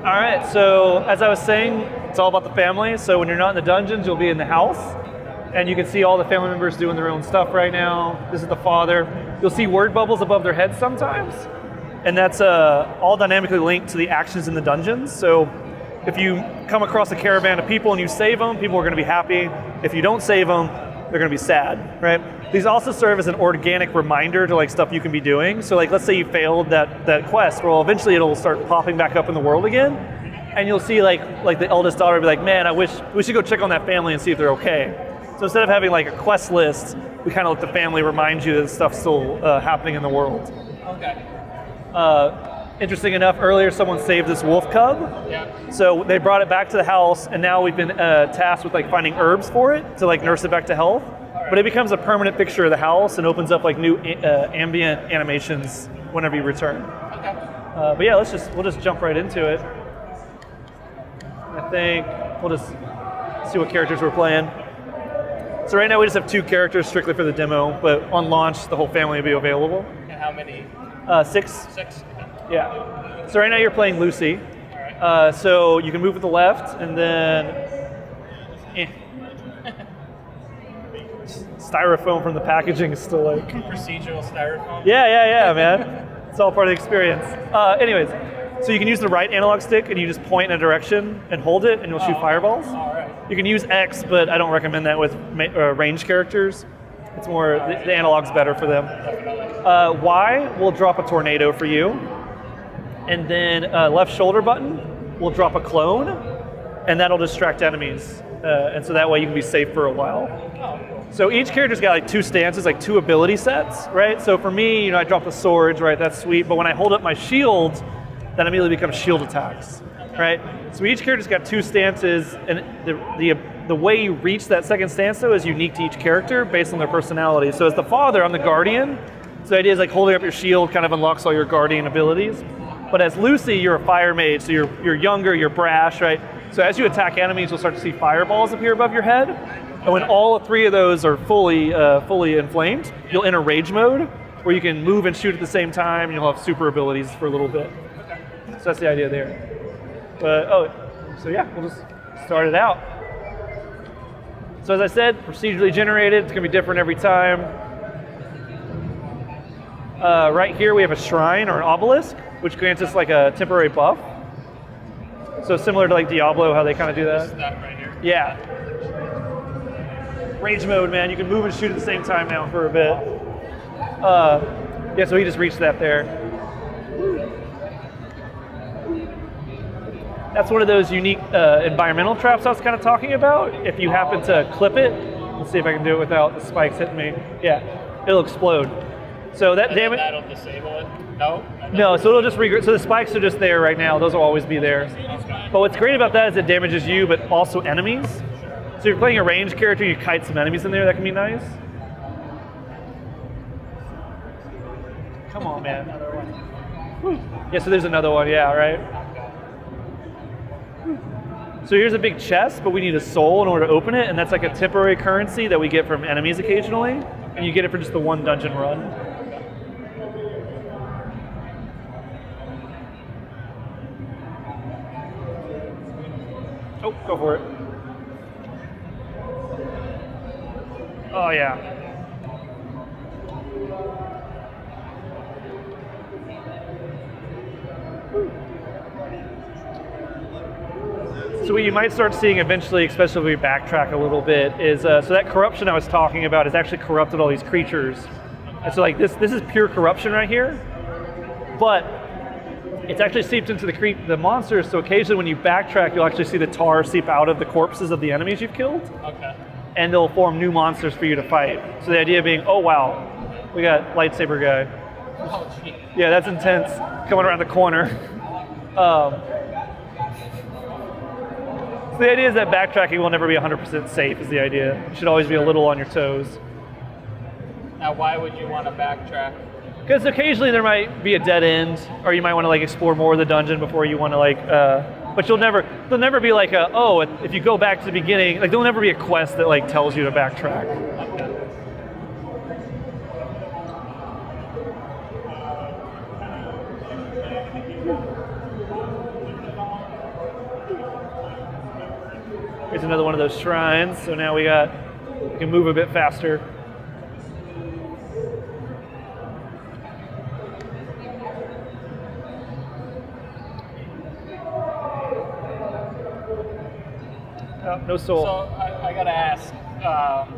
All right, so as I was saying, it's all about the family. So when you're not in the dungeons, you'll be in the house, and you can see all the family members doing their own stuff right now. This is the father. You'll see word bubbles above their heads sometimes, and that's uh, all dynamically linked to the actions in the dungeons. So if you come across a caravan of people and you save them, people are going to be happy. If you don't save them, they're going to be sad, right? These also serve as an organic reminder to like stuff you can be doing. So like, let's say you failed that that quest. Well, eventually it'll start popping back up in the world again, and you'll see like like the eldest daughter be like, man, I wish we should go check on that family and see if they're okay. So instead of having like a quest list, we kind of let the family remind you that stuff's still uh, happening in the world. Okay. Uh, interesting enough, earlier someone saved this wolf cub. Yeah. So they brought it back to the house, and now we've been uh, tasked with like finding herbs for it to like nurse it back to health. But it becomes a permanent fixture of the house and opens up like new uh, ambient animations whenever you return. Okay. Uh, but yeah, let's just we'll just jump right into it. I think we'll just see what characters we're playing. So right now we just have two characters strictly for the demo, but on launch the whole family will be available. And how many? Uh, six. Six. Yeah. So right now you're playing Lucy. Uh, so you can move with the left, and then eh. Styrofoam from the packaging is still like Procedural styrofoam. yeah, yeah, yeah, man. It's all part of the experience. Uh, anyways, so you can use the right analog stick and you just point in a direction and hold it, and you'll shoot Oh, fireballs. All right. You can use X, but I don't recommend that with ma- uh, range characters. It's more the, the analog's better for them. Uh, y will drop a tornado for you, and then uh, left shoulder button will drop a clone, and that'll distract enemies, uh, and so that way you can be safe for a while. So each character's got like two stances, like two ability sets, right? So for me, you know, I drop the swords, right? That's sweet. But when I hold up my shield, that immediately becomes shield attacks, right? So each character's got two stances, and the the the way you reach that second stance though is unique to each character based on their personality. So as the father, I'm the guardian. So the idea is like holding up your shield kind of unlocks all your guardian abilities. But as Lucy, you're a fire mage, so you're you're younger, you're brash, right? So as you attack enemies, you'll start to see fireballs appear above your head. And when all three of those are fully uh, fully inflamed, you'll enter rage mode, where you can move and shoot at the same time. And you'll have super abilities for a little bit. So that's the idea there. But oh, so yeah, we'll just start it out. So as I said, procedurally generated. It's gonna be different every time. Uh, right here we have a shrine or an obelisk, which grants us like a temporary buff. So similar to like Diablo, how they kind of do that. that right here. Yeah. Rage mode, man. You can move and shoot at the same time now for a bit. Uh, yeah, so he just reached that there. That's one of those unique uh, environmental traps I was kind of talking about. If you happen to clip it, let's see if I can do it without the spikes hitting me. Yeah, it'll explode. So that damage. that'll disable it. No. No, so it'll just regret. So the spikes are just there right now. Those will always be there. But what's great about that is it damages you, but also enemies. So you're playing a range character, you kite some enemies in there. That can be nice. Come on, man. Yeah, so there's another one. Yeah, right. So here's a big chest, but we need a soul in order to open it, and that's like a temporary currency that we get from enemies occasionally, and you get it for just the one dungeon run. Oh, go for it. Oh yeah. So what you might start seeing eventually, especially if we backtrack a little bit, is uh, so that corruption I was talking about has actually corrupted all these creatures. And so like this, this is pure corruption right here, but it's actually seeped into the cre- the monsters. So occasionally when you backtrack, you'll actually see the tar seep out of the corpses of the enemies you've killed, Okay. And they'll form new monsters for you to fight. So the idea being, oh wow, we got lightsaber guy. Oh. Yeah, that's intense. Coming around the corner. Um, so the idea is that backtracking will never be 100% safe. Is the idea? You should always be a little on your toes. Now, why would you want to backtrack? Because occasionally there might be a dead end, or you might want to like explore more of the dungeon before you want to like. Uh, but you'll never, there'll never be like a oh, if you go back to the beginning, like there'll never be a quest that like tells you to backtrack. Here's another one of those shrines. So now we got we can move a bit faster. No soul. So I, I gotta ask, um,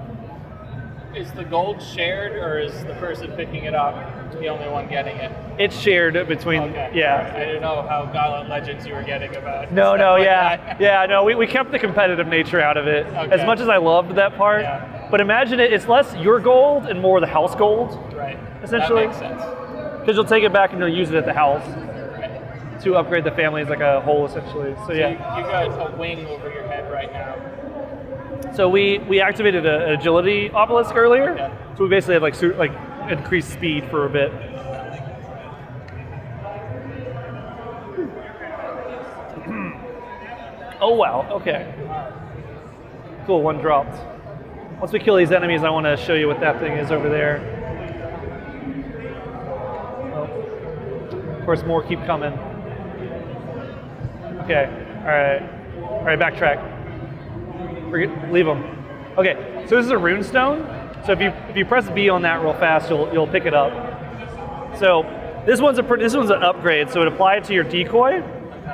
is the gold shared or is the person picking it up the only one getting it? it's shared between. Okay. Yeah. I didn't know how Gauntlet Legends you were getting about. No, no, like yeah, yeah, no. We, we kept the competitive nature out of it as much as I loved that part. Yeah. But imagine it, it's less your gold and more the house gold Right. Essentially. That makes sense. because you'll take it back and you'll use it at the house. To upgrade the family as like a whole, essentially. So So yeah. you, you got a wing over your head right now. So we we activated a- an agility obelisk earlier. Okay. So we basically have like like increased speed for a bit. oh wow. Okay. Cool. One dropped. Once we kill these enemies, I want to show you what that thing is over there. Oh. Of course, more keep coming. Okay. All right. All right. Backtrack. Forget, leave them. Okay, so this is a rune stone. So if you if you press B on that real fast, you'll you'll pick it up. So this one's a this one's an upgrade. So it apply it to your decoy.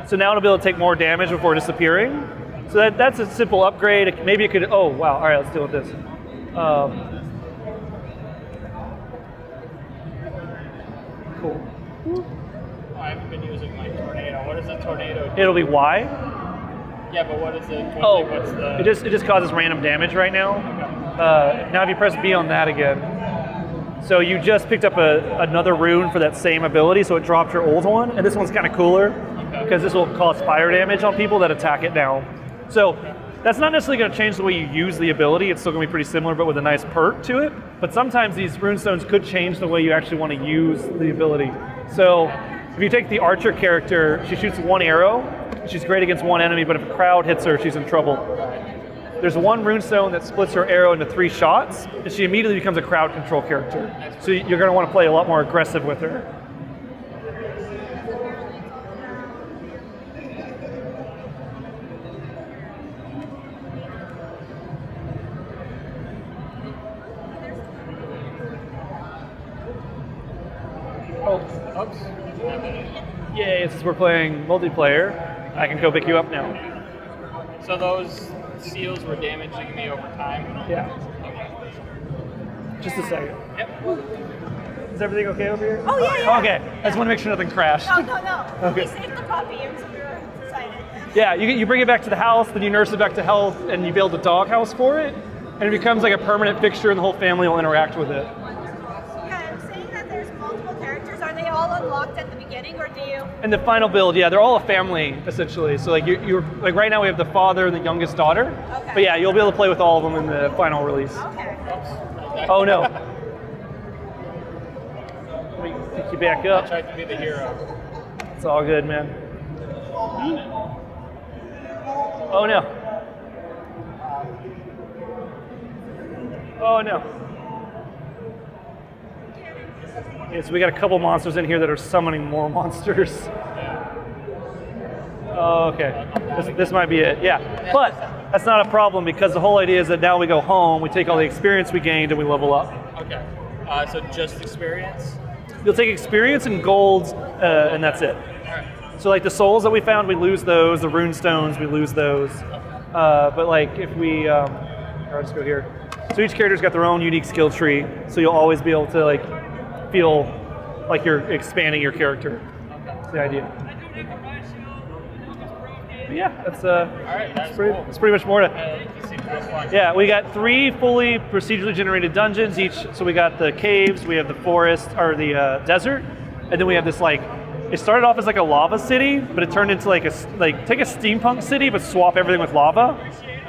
So now it'll be able to take more damage before disappearing. So that, that's a simple upgrade. Maybe it could. Oh wow! All right, let's deal with this. Um, cool. I haven't been using my tornado. What does a tornado do? It'll be Y. Yeah, but what is it? What, Oh, like, what's the? it just it just causes random damage right now. Uh, now if you press B on that again, so you just picked up a, another rune for that same ability, so it dropped your old one, and this one's kind of cooler because this will cause fire damage on people that attack it now. So that's not necessarily going to change the way you use the ability. It's still going to be pretty similar, but with a nice perk to it. But sometimes these runestones could change the way you actually want to use the ability. So if you take the archer character, she shoots one arrow. She's great against one enemy, but if a crowd hits her, she's in trouble. There's one runestone that splits her arrow into three shots, and she immediately becomes a crowd control character. So you're going to want to play a lot more aggressive with her. Oh, Oops. Yay, since we're playing multiplayer, I can go pick you up now. So those seals were damaging me over time. Yeah. Just a second. Yep. Is everything okay over here? Oh, yeah, yeah. Okay, I just want to make sure nothing crashed. No, no, no. Okay. We saved the puppy, and so we were excited. Yeah, you, you bring it back to the house, then you nurse it back to health, and you build a doghouse for it, and it becomes like a permanent fixture, and the whole family will interact with it. Yeah, I'm saying that there's multiple characters. Are they all unlocked at the beginning, or do you? And the final build, yeah, they're all a family essentially. So like you, you're like right now we have the father and the youngest daughter, Okay. but yeah, you'll be able to play with all of them in the final release. Okay. Oops. Oh no. Let me pick you back I up. tried to be the hero. It's all good, man. Oh no. Oh no. Yeah, so we got a couple monsters in here that are summoning more monsters. Oh, okay. This, this might be it. Yeah. But that's not a problem because the whole idea is that now we go home, we take all the experience we gained, and we level up. Okay. Uh, so just experience. You'll take experience and golds, uh, and that's it. Right. So like the souls that we found, we lose those. The rune stones, we lose those. Uh, but like if we, um, let's go here. So each character's got their own unique skill tree. So you'll always be able to like feel like you're expanding your character. That's the idea. But yeah, that's uh, right. That's pretty, cool. that's pretty much more to. Uh, this seems real fun. Yeah, we got three fully procedurally generated dungeons each. So we got the caves, we have the forest or the uh, desert, and then we have this like. It started off as like a lava city, but it turned into like a like take a steampunk city, but swap everything with lava.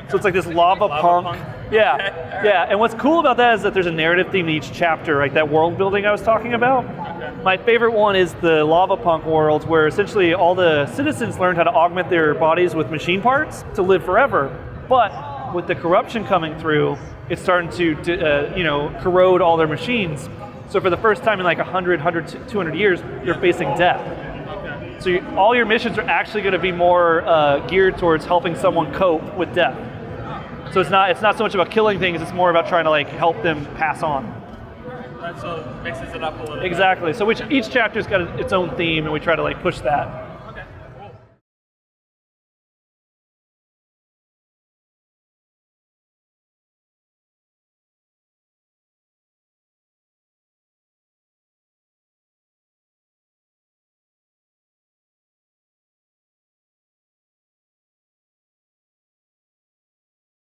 So it's like this lava, Lava punk. punk? Yeah, yeah. And what's cool about that is that there's a narrative theme to each chapter, like that world building I was talking about. My favorite one is the lava punk world, where essentially all the citizens learned how to augment their bodies with machine parts to live forever. But with the corruption coming through, it's starting to, to, uh, you know, corrode all their machines. So for the first time in like 100, 100, 200 years, you're facing death. So you, all your missions are actually going to be more uh, geared towards helping someone cope with death. So it's not it's not so much about killing things; it's more about trying to like help them pass on. That so mixes it up a little. bit. Exactly. So which each chapter's got its own theme, and we try to like push that.